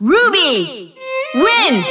Ruby, Win.